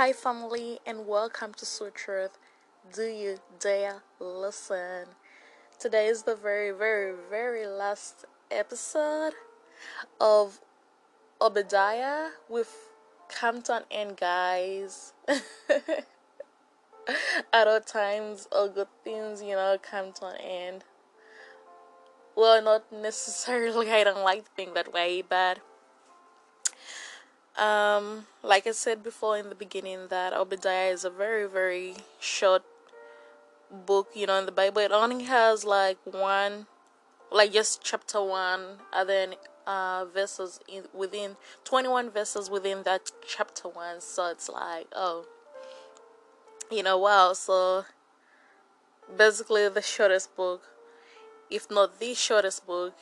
Hi, family, and welcome to Sweet Truth. Do you dare listen? Today is the very, very, very last episode of Obadiah. We've come to an end, guys. At all times, all good things, you know, come to an end. Well, not necessarily, I don't like to think that way, but um, like I said before in the beginning, that Obadiah is a very, very short book, you know, in the Bible. It only has like one, like just chapter one, and then uh, verses in, within 21 verses within that chapter one. So it's like, oh, you know, wow. So basically, the shortest book, if not the shortest book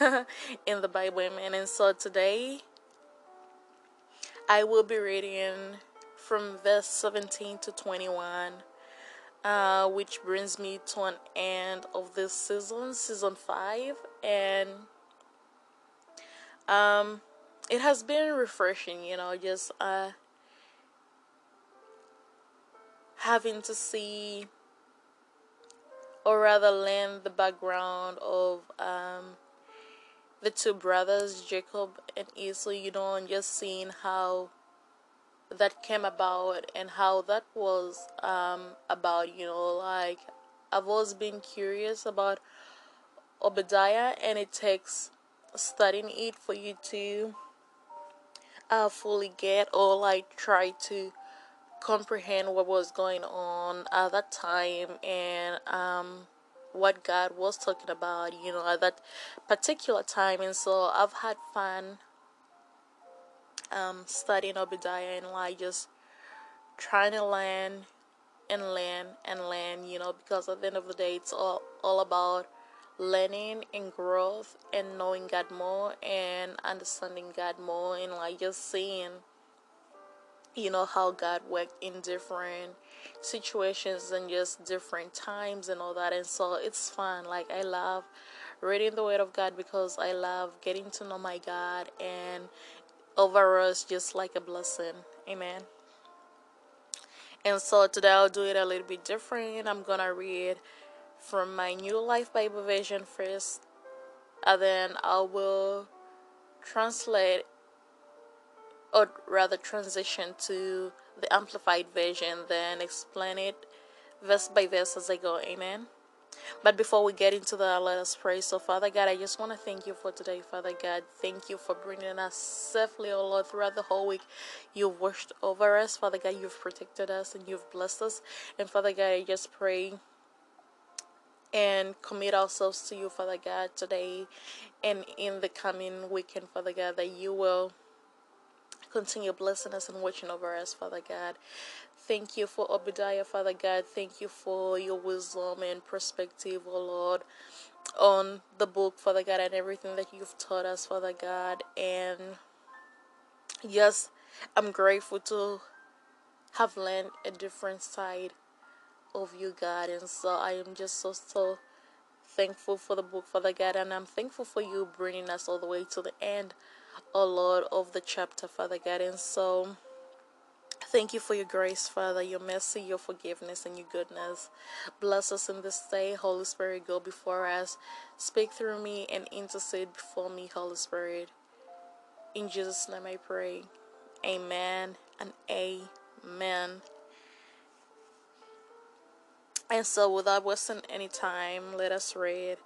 in the Bible, amen. And so today, I will be reading from verse 17 to 21, uh, which brings me to an end of this season, season 5. And um, it has been refreshing, you know, just uh, having to see or rather learn the background of um, the two brothers, Jacob and Esau, you know, and just seeing how that came about and how that was um, about, you know, like I've always been curious about Obadiah, and it takes studying it for you to uh, fully get or like try to comprehend what was going on at that time and um, what God was talking about, you know, at that particular time. And so I've had fun um, studying Obadiah and like just trying to learn and learn and learn, you know, because at the end of the day, it's all, all about learning and growth and knowing God more and understanding God more and like just seeing you know how God worked in different situations and just different times and all that. And so it's fun. Like I love reading the word of God because I love getting to know my God and overall it's just like a blessing. Amen. And so today I'll do it a little bit different. I'm gonna read from my New Life Bible version first and then I will translate or rather transition to the amplified version, then explain it verse by verse as I go. Amen. Eh? But before we get into that, let us pray. So, Father God, I just want to thank you for today, Father God. Thank you for bringing us safely, oh Lord, throughout the whole week. You've watched over us, Father God. You've protected us and you've blessed us. And, Father God, I just pray and commit ourselves to you, Father God, today and in the coming weekend, Father God, that you will Continue blessing us and watching over us, Father God. Thank you for Obadiah, Father God. Thank you for your wisdom and perspective, oh Lord, on the book, Father God, and everything that you've taught us, Father God. And yes, I'm grateful to have learned a different side of you, God. And so I am just so, so thankful for the book, Father God. And I'm thankful for you bringing us all the way to the end oh Lord, of the chapter, Father God. And so, thank you for your grace, Father, your mercy, your forgiveness, and your goodness. Bless us in this day. Holy Spirit, go before us. Speak through me and intercede before me, Holy Spirit. In Jesus' name I pray. Amen and amen. And so, without wasting any time, let us read,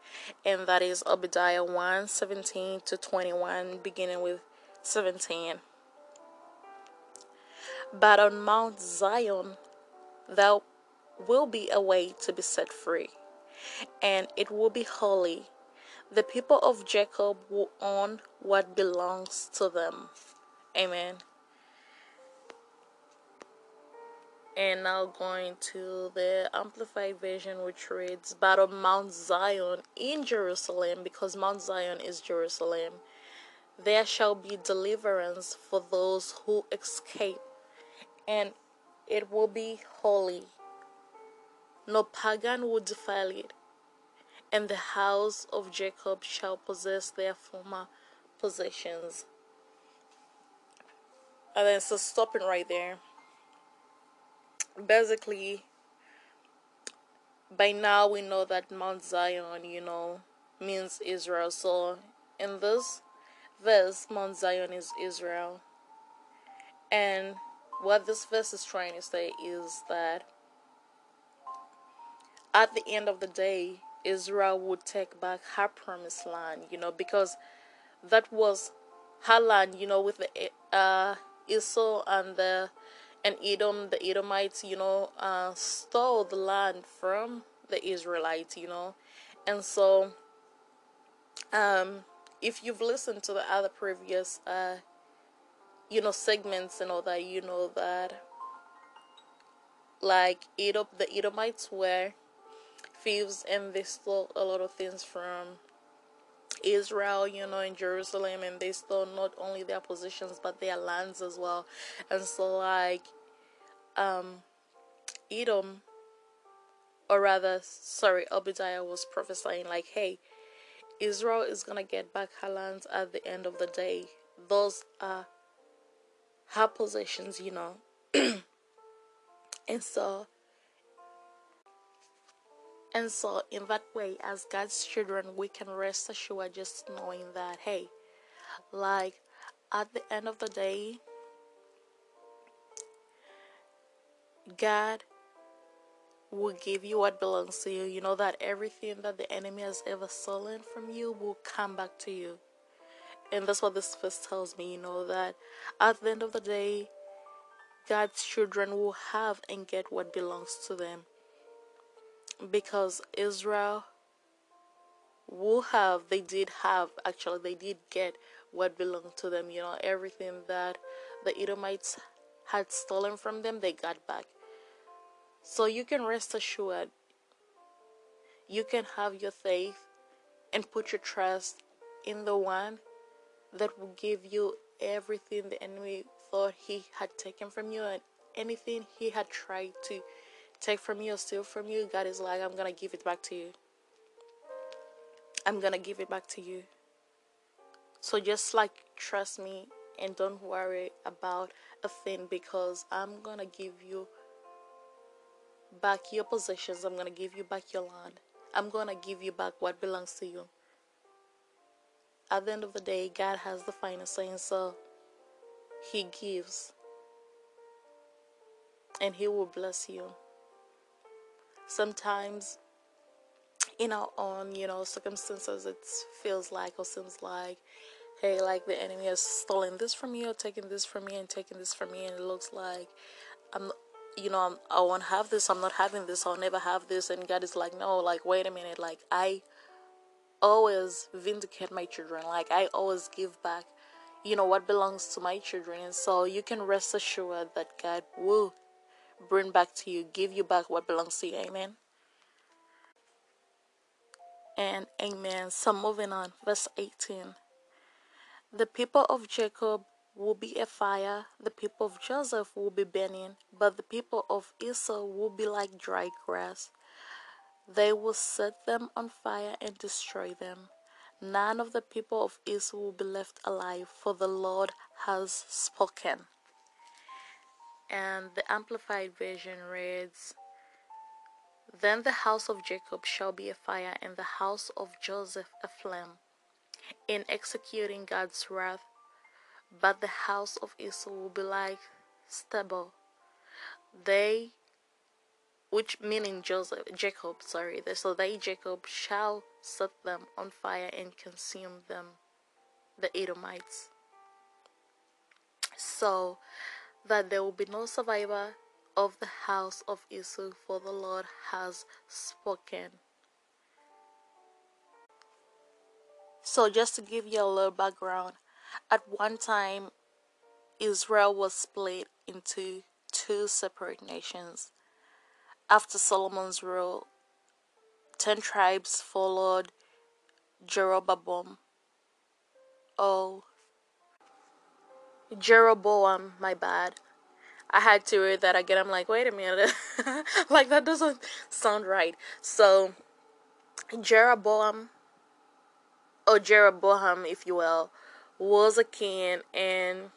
and that is Obadiah 1 17 to 21, beginning with 17. But on Mount Zion, there will be a way to be set free, and it will be holy. The people of Jacob will own what belongs to them. Amen. And now going to the amplified version which reads on mount zion in jerusalem because mount zion is jerusalem. There shall be deliverance for those who escape and it will be holy. No pagan will defile it and the house of jacob shall possess their former possessions. And then so stopping right there basically by now we know that Mount Zion, you know, means Israel. So in this verse, Mount Zion is Israel. And what this verse is trying to say is that at the end of the day, Israel would take back her promised land, you know, because that was her land, you know, with the uh, Esau and the and Edom, the Edomites, you know, uh, stole the land from the Israelites, you know, and so um, if you've listened to the other previous, uh, you know, segments and all that, you know that like Edom, the Edomites were thieves and they stole a lot of things from Israel, you know, in Jerusalem, and they stole not only their positions but their lands as well. And so, like, um, Edom, or rather, sorry, Obadiah was prophesying, like, hey, Israel is gonna get back her lands at the end of the day. Those are her possessions, you know. and so, and so, in that way, as God's children, we can rest assured just knowing that, hey, like at the end of the day, God will give you what belongs to you. You know that everything that the enemy has ever stolen from you will come back to you. And that's what this verse tells me, you know, that at the end of the day, God's children will have and get what belongs to them because Israel will have, they did have, actually, they did get what belonged to them. You know, everything that the Edomites had stolen from them, they got back. So you can rest assured, you can have your faith and put your trust in the one that will give you everything the enemy thought he had taken from you and anything he had tried to take from you or steal from you, God is like, I'm going to give it back to you. I'm going to give it back to you. So just like trust me and don't worry about a thing because I'm going to give you back your possessions. I'm going to give you back your land. I'm going to give you back what belongs to you. At the end of the day, God has the final say, so He gives and He will bless you sometimes in our own you know circumstances it feels like or seems like hey like the enemy has stolen this from me or taken this from me and taken this from me and it looks like i'm you know I'm, i won't have this i'm not having this i'll never have this and god is like no like wait a minute like i always vindicate my children like i always give back you know what belongs to my children and so you can rest assured that god will bring back to you, give you back what belongs to you. Amen. And amen. So moving on, verse 18. The people of Jacob will be a fire, the people of Joseph will be burning, but the people of Esau will be like dry grass. They will set them on fire and destroy them. None of the people of Esau will be left alive, for the Lord has spoken and the Amplified Version reads Then the house of Jacob shall be a fire, and the house of Joseph a flame, in executing God's wrath. But the house of Esau will be like stubble. They, which meaning Joseph, Jacob, sorry, so they, Jacob, shall set them on fire and consume them, the Edomites. So, that there will be no survivor of the house of Esau, for the Lord has spoken. So, just to give you a little background, at one time, Israel was split into two separate nations. After Solomon's rule, ten tribes followed Jeroboam. Oh, Jeroboam, my bad. I had to read that again. I'm like, wait a minute. like, that doesn't sound right. So, Jeroboam, or Jeroboam, if you will, was a king, and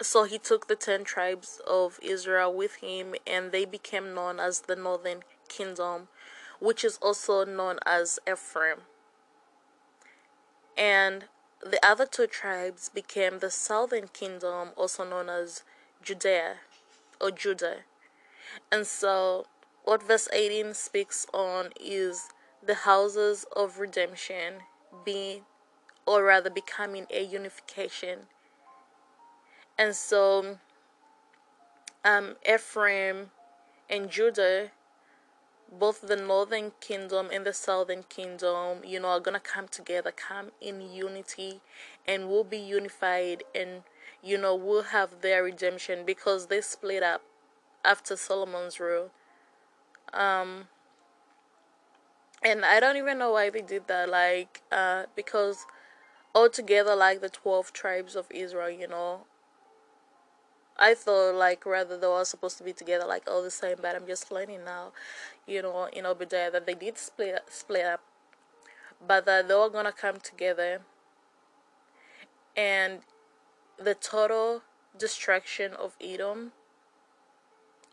so he took the ten tribes of Israel with him, and they became known as the northern kingdom, which is also known as Ephraim. And the other two tribes became the southern kingdom, also known as Judea or Judah. And so, what verse 18 speaks on is the houses of redemption being, or rather, becoming a unification. And so, um, Ephraim and Judah both the northern kingdom and the southern kingdom, you know, are gonna come together, come in unity, and we'll be unified, and you know, we'll have their redemption because they split up after Solomon's rule. Um, and I don't even know why they did that, like, uh, because altogether, like the 12 tribes of Israel, you know, I thought like rather they were supposed to be together like all the same, but I'm just learning now, you know, in Obadiah that they did split split up, but that they were gonna come together, and the total destruction of Edom,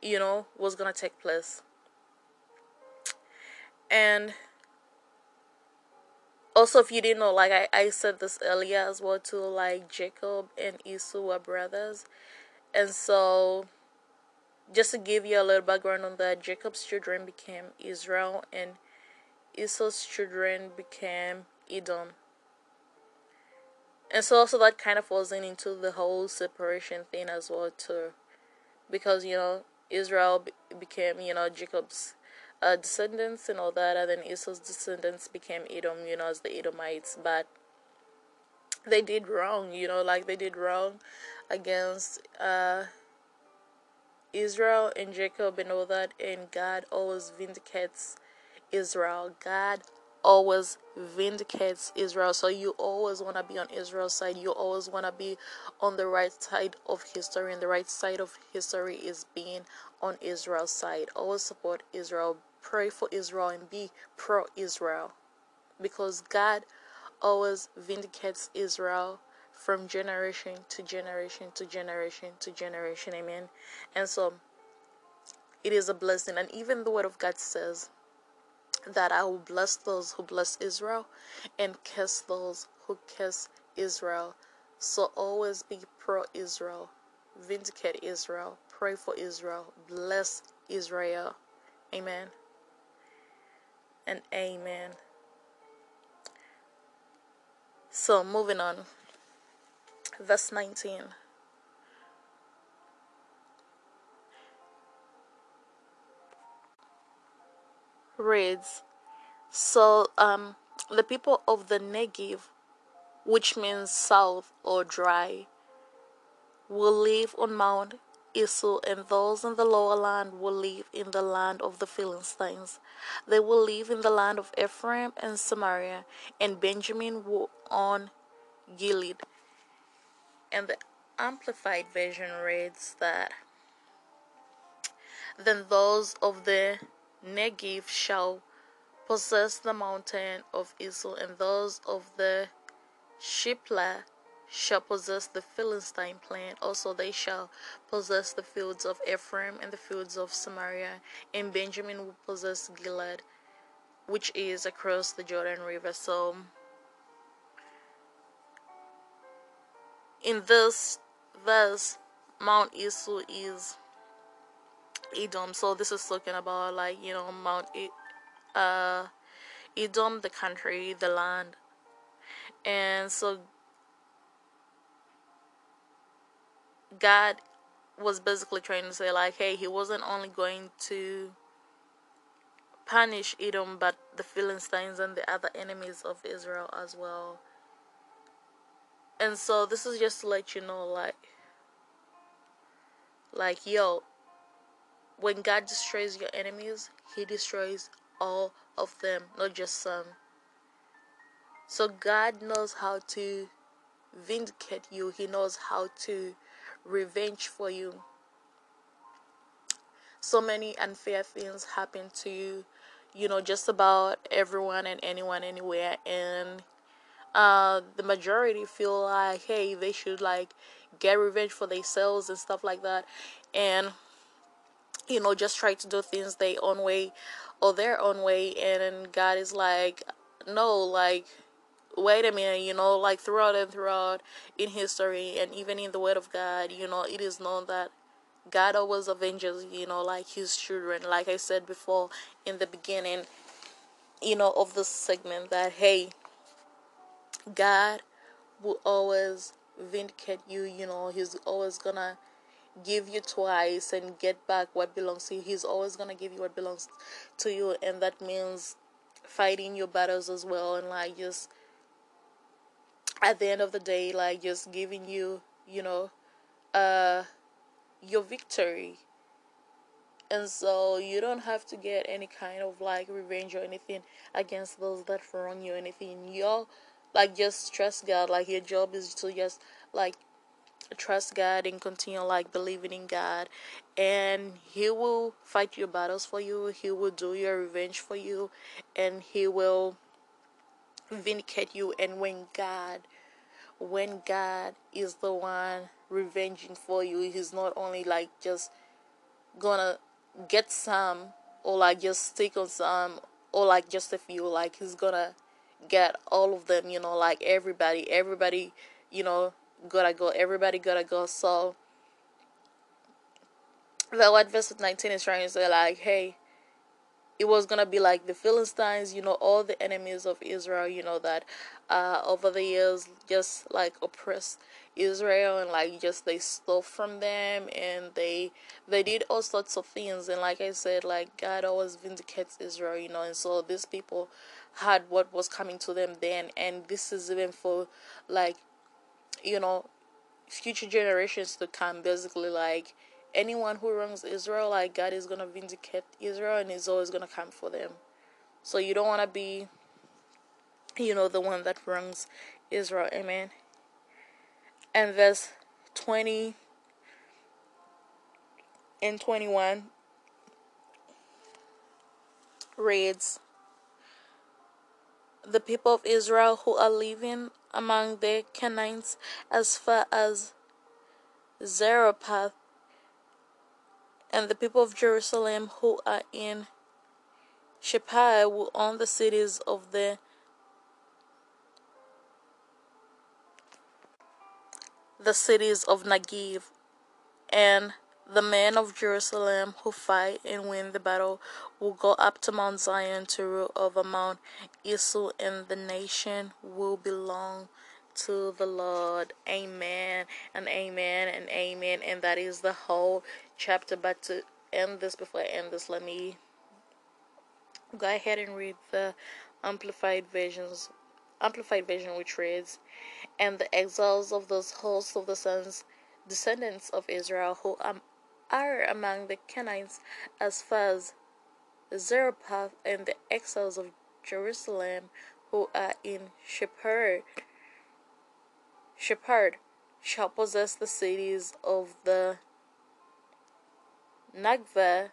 you know, was gonna take place, and also if you didn't know, like I I said this earlier as well too, like Jacob and Esau were brothers and so, just to give you a little background on that, Jacob's children became Israel, and Esau's children became Edom. And so, also, that kind of falls in into the whole separation thing as well, too. Because, you know, Israel became, you know, Jacob's uh, descendants and all that, and then Esau's descendants became Edom, you know, as the Edomites. But they did wrong, you know, like they did wrong against uh, Israel and Jacob and all that, and God always vindicates Israel. God always vindicates Israel. So you always want to be on Israel's side. You always want to be on the right side of history, and the right side of history is being on Israel's side. Always support Israel. Pray for Israel and be pro Israel because God always vindicates Israel from generation to generation to generation to generation. Amen. And so it is a blessing. And even the word of God says that I will bless those who bless Israel and curse those who curse Israel. So always be pro Israel, vindicate Israel, pray for Israel, bless Israel. Amen. And amen. So, moving on. Verse 19. Reads So, um, the people of the Negev, which means south or dry, will live on Mount Esau, and those in the lower land will live in the land of the Philistines. They will live in the land of Ephraim and Samaria, and Benjamin will on Gilead. And the Amplified Version reads that Then those of the Negev shall possess the mountain of Esau, and those of the Shephelah shall possess the Philistine plain. Also, they shall possess the fields of Ephraim and the fields of Samaria, and Benjamin will possess Gilead, which is across the Jordan River. So, in this verse, Mount Esau is Edom. So, this is talking about, like, you know, Mount uh, Edom, the country, the land. And so God was basically trying to say, like, hey, he wasn't only going to punish Edom, but the Philistines and the other enemies of Israel as well. And so this is just to let you know, like, like, yo, when God destroys your enemies, He destroys all of them, not just some. So God knows how to vindicate you. He knows how to revenge for you. So many unfair things happen to you, you know, just about everyone and anyone anywhere. And uh, the majority feel like, hey, they should like get revenge for themselves and stuff like that, and you know just try to do things their own way or their own way, and God is like, no, like wait a minute, you know, like throughout and throughout in history and even in the Word of God, you know, it is known that God always avenges, you know, like his children. Like I said before in the beginning, you know, of this segment, that hey, God will always vindicate you, you know, he's always gonna give you twice and get back what belongs to you. He's always gonna give you what belongs to you, and that means fighting your battles as well and like just at the end of the day like just giving you you know uh your victory and so you don't have to get any kind of like revenge or anything against those that wrong you or anything you're like just trust god like your job is to just like trust god and continue like believing in god. And he will fight your battles for you he will do your revenge for you and he will vindicate you. And when god when god is the one revenging for you he's not only like just gonna get some or like just stick on some or like just a few like he's gonna get all of them you know like everybody everybody you know gotta go everybody gotta go. So that what verse 19 is trying to say like hey it was gonna be like the Philistines, you know, all the enemies of Israel, you know, that uh, over the years just like oppressed Israel and like just they stole from them and they they did all sorts of things. And like I said, like God always vindicates Israel, you know, and so these people had what was coming to them then and this is even for like you know future generations to come basically like anyone who wrongs Israel, like God is gonna vindicate Israel and is always gonna come for them. So you don't wanna be, you know, the one that wrongs Israel. Amen. And verse 20 and 21 reads The people of Israel who are living among the Canaanites as far as Zarephath and the people of Jerusalem who are in Shepai will own the cities of the the cities of Negev, and the men of Jerusalem who fight and win the battle will go up to Mount Zion to rule over Mount Esau, and the nation will belong to the Lord. Amen and amen and amen. And that is the whole chapter. But to end this, before I end this, let me go ahead and read the amplified versions. Amplified version, which reads, "And the exiles of those hosts of the sons, descendants of Israel, who are among the Canaanites, as far as Zarephath, and the exiles of Jerusalem, who are in Shepherd, Shepherd shall possess the cities of the Nagva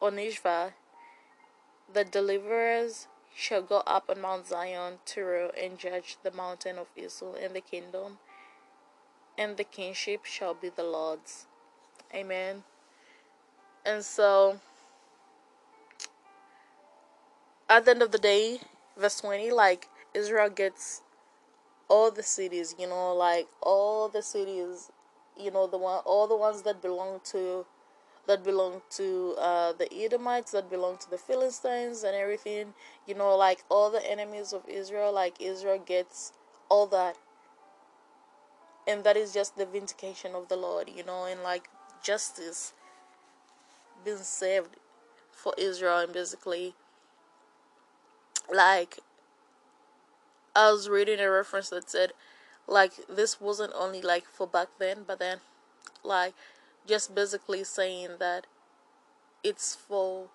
or Nishva. The deliverers shall go up on Mount Zion to rule and judge the mountain of Israel and the kingdom, and the kingship shall be the Lord's. Amen. And so, at the end of the day, verse 20, like Israel gets all the cities, you know, like all the cities, you know, the one, all the ones that belong to, that belong to uh, the Edomites, that belong to the Philistines and everything, you know, like all the enemies of Israel, like Israel gets all that, and that is just the vindication of the Lord, you know, and like justice being saved for Israel, and basically, like I was reading a reference that said like this wasn't only like for back then, but then like just basically saying that it's for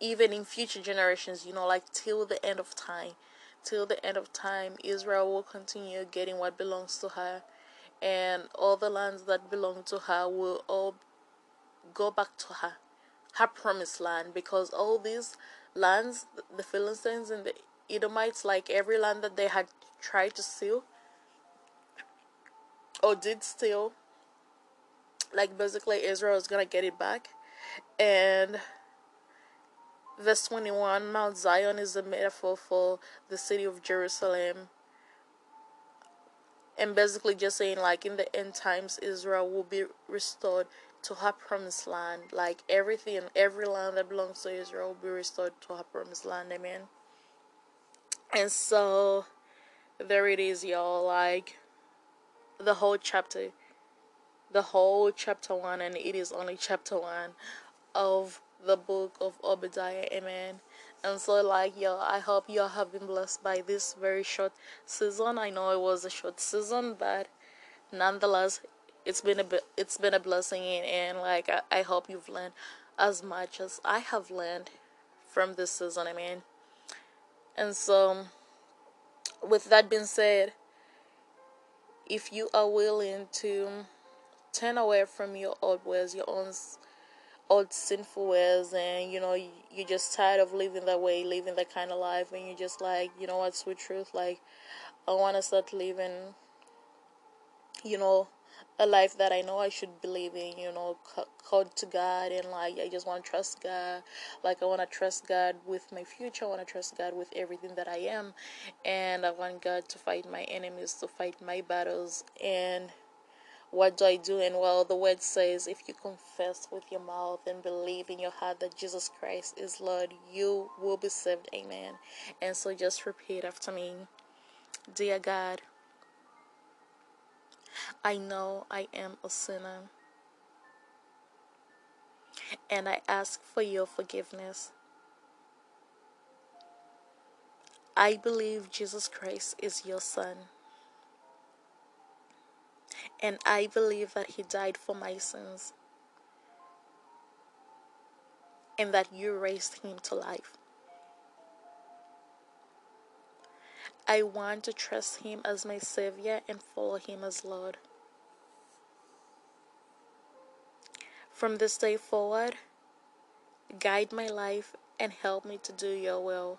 even in future generations, you know, like till the end of time. Till the end of time, Israel will continue getting what belongs to her, and all the lands that belong to her will all go back to her, her promised land, because all these lands, the Philistines and the Edomites, like every land that they had tried to steal or did steal, like basically Israel is gonna get it back. And verse 21 Mount Zion is a metaphor for the city of Jerusalem. And basically, just saying, like, in the end times, Israel will be restored to her promised land. Like, everything, every land that belongs to Israel will be restored to her promised land. Amen. And so, there it is, y'all. Like, the whole chapter. The whole chapter 1, and it is only chapter 1 of the book of Obadiah. Amen. And so, like, yo, I hope y'all have been blessed by this very short season. I know it was a short season, but nonetheless, it's been a it's been a blessing, and like, I, I hope you've learned as much as I have learned from this season. I mean, and so, with that being said, if you are willing to turn away from your old ways, your own old sinful ways and you know you're just tired of living that way living that kind of life and you're just like you know what sweet truth? Like i want to start living you know a life that i know i should be living you know called to god and like i just want to trust god. Like i want to trust god with my future i want to trust god with everything that i am and i want god to fight my enemies to fight my battles and what do I do? And well, the word says, if you confess with your mouth and believe in your heart that Jesus Christ is Lord, you will be saved. Amen. And so just repeat after me Dear God, I know I am a sinner. And I ask for your forgiveness. I believe Jesus Christ is your Son and I believe that He died for my sins and that you raised Him to life. I want to trust Him as my Savior and follow Him as Lord. From this day forward, guide my life and help me to do your will.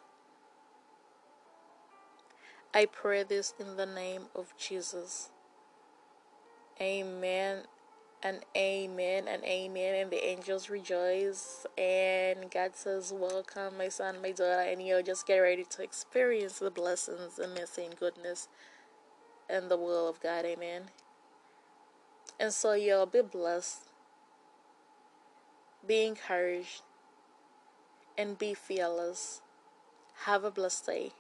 I pray this in the name of Jesus. Amen and amen and amen. And the angels rejoice. And God says, Welcome, my son, my daughter. And you'll just get ready to experience the blessings and mercy and goodness and the will of God. Amen. And so you'll be blessed, be encouraged, and be fearless. Have a blessed day.